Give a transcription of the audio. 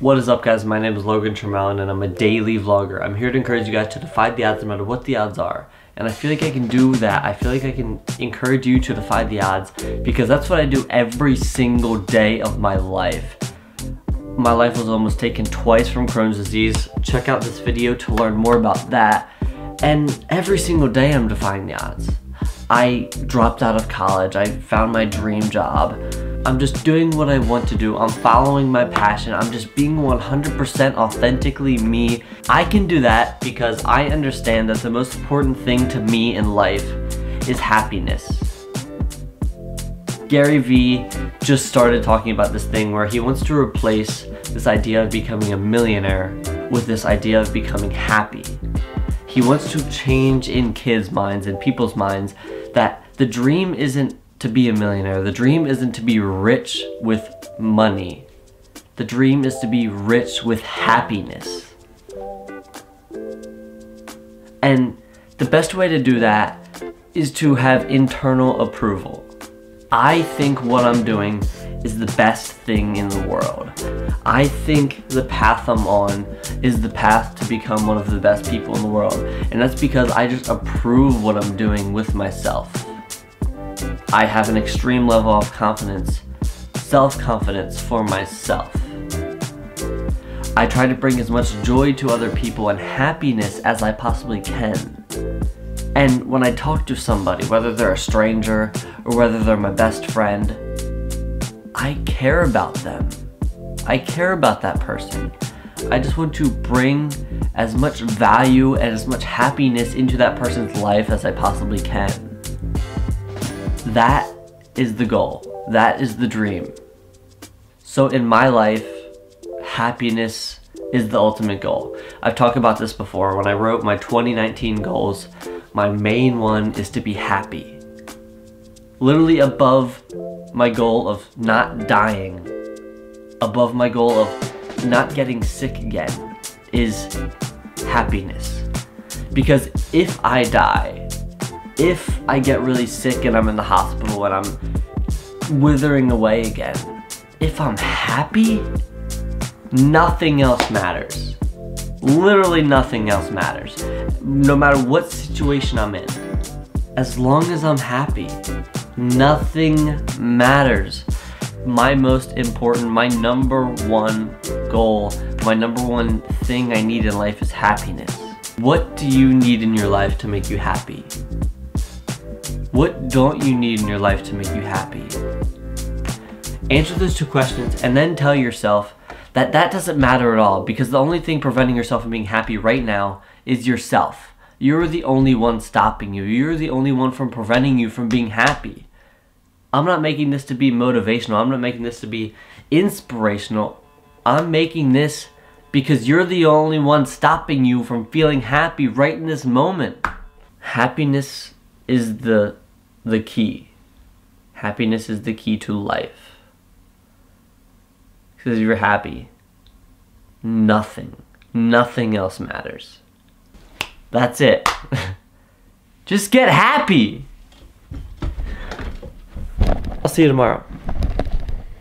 What is up guys, my name is Logan Tremellen and I'm a daily vlogger. I'm here to encourage you guys to defy the odds no matter what the odds are. And I feel like I can do that. I feel like I can encourage you to defy the odds because that's what I do every single day of my life. My life was almost taken twice from Crohn's disease. Check out this video to learn more about that. And every single day I'm defying the odds. I dropped out of college. I found my dream job. I'm just doing what I want to do. I'm following my passion. I'm just being 100% authentically me. I can do that because I understand that the most important thing to me in life is happiness. Gary Vee just started talking about this thing where he wants to replace this idea of becoming a millionaire with this idea of becoming happy. He wants to change in kids' minds and people's minds that the dream isn't to be a millionaire. The dream isn't to be rich with money. The dream is to be rich with happiness. And the best way to do that is to have internal approval. I think what I'm doing is the best thing in the world. I think the path I'm on is the path to become one of the best people in the world. And that's because I just approve what I'm doing with myself. I have an extreme level of confidence, self-confidence for myself. I try to bring as much joy to other people and happiness as I possibly can. And when I talk to somebody, whether they're a stranger or whether they're my best friend, I care about them. I care about that person. I just want to bring as much value and as much happiness into that person's life as I possibly can. That is the goal. That is the dream. So in my life, happiness is the ultimate goal. I've talked about this before. When I wrote my 2019 goals, my main one is to be happy. Literally above my goal of not dying, above my goal of not getting sick again, is happiness. Because if I die, if I get really sick and I'm in the hospital and I'm withering away again, if I'm happy, nothing else matters. Literally nothing else matters. No matter what situation I'm in. As long as I'm happy, nothing matters. My most important, my number one goal, my number one thing I need in life is happiness. What do you need in your life to make you happy? What don't you need in your life to make you happy? Answer those two questions and then tell yourself that that doesn't matter at all because the only thing preventing yourself from being happy right now is yourself. You're the only one stopping you. You're the only one from preventing you from being happy. I'm not making this to be motivational. I'm not making this to be inspirational. I'm making this because you're the only one stopping you from feeling happy right in this moment. Happiness is the the key. Happiness is the key to life. Because if you're happy, nothing, nothing else matters. That's it. Just get happy. I'll see you tomorrow.